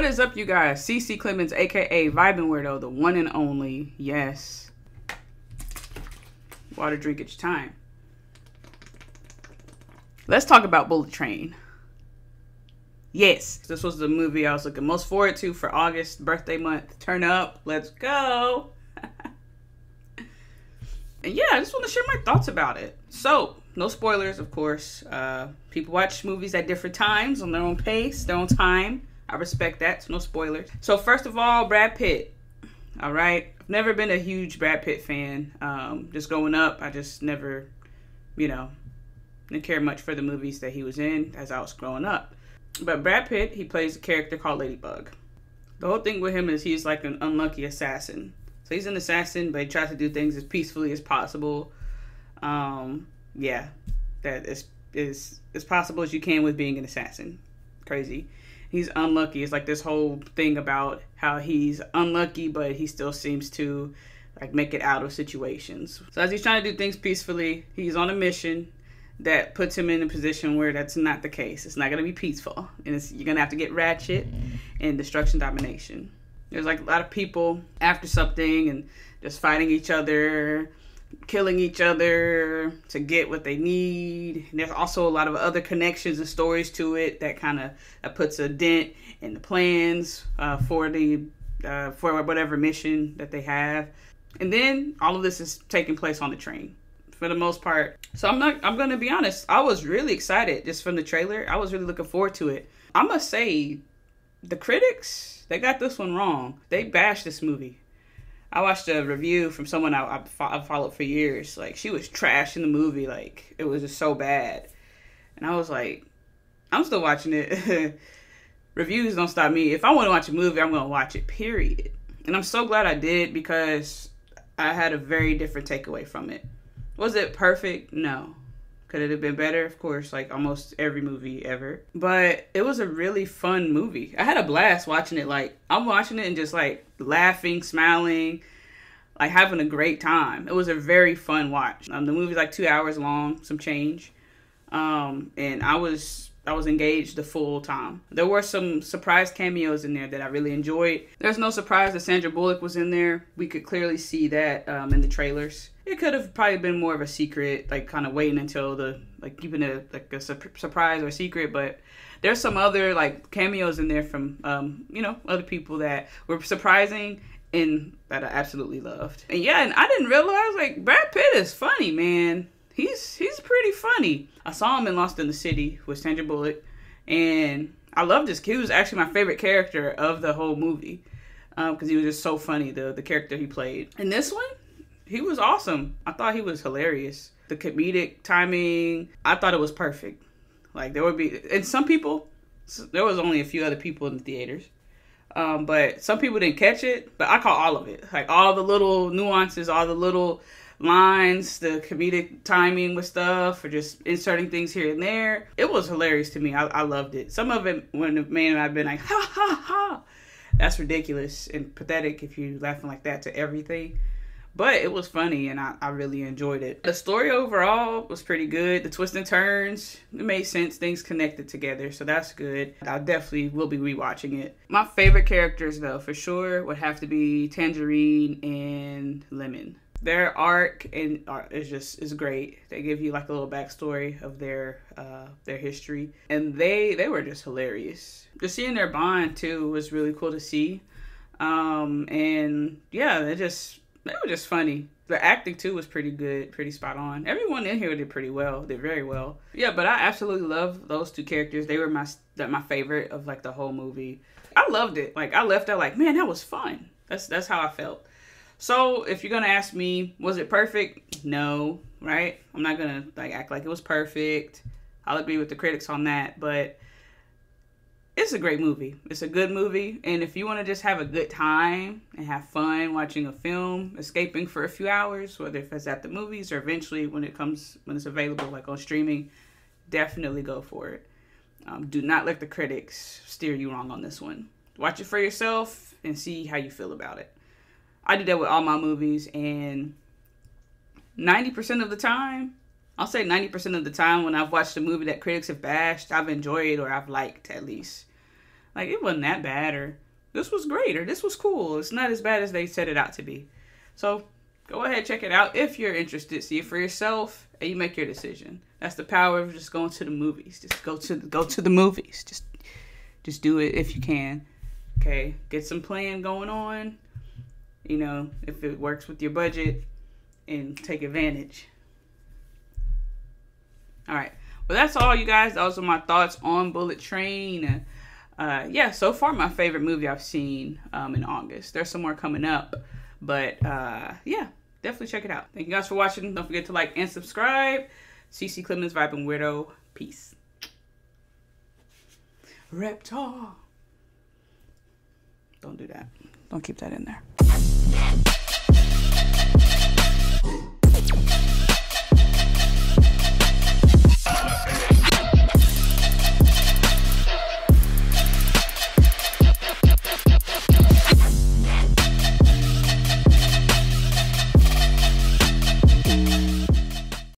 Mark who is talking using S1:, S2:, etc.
S1: is up, you guys? CeCe Clemons, aka Vibin Weirdo, the one and only. Yes. Water drinkage time. Let's talk about Bullet Train. Yes, this was the movie I was looking most forward to for August birthday month. Turn up, let's go. and yeah, I just want to share my thoughts about it. So, no spoilers, of course. Uh, people watch movies at different times on their own pace, their own time. I respect that. So no spoilers. So first of all, Brad Pitt. All right, I've never been a huge Brad Pitt fan. Um, just growing up, I just never, you know, didn't care much for the movies that he was in as I was growing up. But Brad Pitt, he plays a character called Ladybug. The whole thing with him is he's like an unlucky assassin. So he's an assassin, but he tries to do things as peacefully as possible. Um, yeah, that is is as possible as you can with being an assassin. Crazy. He's unlucky. It's like this whole thing about how he's unlucky, but he still seems to like make it out of situations. So as he's trying to do things peacefully, he's on a mission that puts him in a position where that's not the case. It's not going to be peaceful, and you're going to have to get ratchet and destruction domination. There's like a lot of people after something and just fighting each other killing each other to get what they need. And there's also a lot of other connections and stories to it that kind of puts a dent in the plans uh, for the uh, for whatever mission that they have. And then all of this is taking place on the train for the most part. So I'm not I'm going to be honest, I was really excited just from the trailer. I was really looking forward to it. I must say the critics, they got this one wrong. They bashed this movie. I watched a review from someone I, I, I followed for years. Like she was trash in the movie. Like it was just so bad, and I was like, I'm still watching it. Reviews don't stop me. If I want to watch a movie, I'm gonna watch it. Period. And I'm so glad I did because I had a very different takeaway from it. Was it perfect? No. Could it have been better? Of course, like almost every movie ever. But it was a really fun movie. I had a blast watching it. Like, I'm watching it and just like laughing, smiling, like having a great time. It was a very fun watch. Um, the movie's like two hours long, some change. Um, and I was I was engaged the full time. There were some surprise cameos in there that I really enjoyed. There's no surprise that Sandra Bullock was in there. We could clearly see that um, in the trailers. It could have probably been more of a secret, like kind of waiting until the like keeping it like a su- surprise or secret. But there's some other like cameos in there from um, you know other people that were surprising and that I absolutely loved. And yeah, and I didn't realize like Brad Pitt is funny, man he's he's pretty funny. I saw him in Lost in the City with Sandra Bullock, and I loved this. He was actually my favorite character of the whole movie because um, he was just so funny. The the character he played. And this one, he was awesome. I thought he was hilarious. The comedic timing, I thought it was perfect. Like there would be, and some people, there was only a few other people in the theaters. Um, but some people didn't catch it, but I caught all of it. Like all the little nuances, all the little lines, the comedic timing with stuff, or just inserting things here and there. It was hilarious to me. I, I loved it. Some of it, when the man I've been like, ha ha ha, that's ridiculous and pathetic if you're laughing like that to everything. But it was funny and I, I really enjoyed it. The story overall was pretty good. The twists and turns, it made sense. Things connected together, so that's good. I definitely will be rewatching it. My favorite characters, though, for sure, would have to be Tangerine and Lemon their arc and uh, is just is great. They give you like a little backstory of their uh, their history, and they they were just hilarious. Just seeing their bond too was really cool to see, um, and yeah, they just they were just funny. The acting too was pretty good, pretty spot on. Everyone in here did pretty well, did very well. Yeah, but I absolutely love those two characters. They were my my favorite of like the whole movie. I loved it. Like I left out like, man, that was fun. That's that's how I felt. So if you're gonna ask me, was it perfect? No, right? I'm not gonna like act like it was perfect. I'll agree with the critics on that, but it's a great movie. It's a good movie, and if you want to just have a good time and have fun watching a film, escaping for a few hours, whether if it's at the movies or eventually when it comes when it's available, like on streaming, definitely go for it. Um, do not let the critics steer you wrong on this one. Watch it for yourself and see how you feel about it. I do that with all my movies, and 90% of the time, I'll say 90% of the time when I've watched a movie that critics have bashed, I've enjoyed or I've liked at least. Like, it wasn't that bad, or this was great or this was cool. It's not as bad as they set it out to be. So go ahead, check it out if you're interested. See it for yourself and you make your decision. That's the power of just going to the movies. Just go to the, go to the movies. Just just do it if you can. Okay, get some plan going on. You know, if it works with your budget, and take advantage. All right. Well, that's all, you guys. Those are my thoughts on Bullet Train. Uh, yeah, so far my favorite movie I've seen um, in August. There's some more coming up, but uh, yeah, definitely check it out. Thank you guys for watching. Don't forget to like and subscribe. CeCe Clemons, Vibing Weirdo. Peace. Reptar. Don't do that. Don't keep that in there.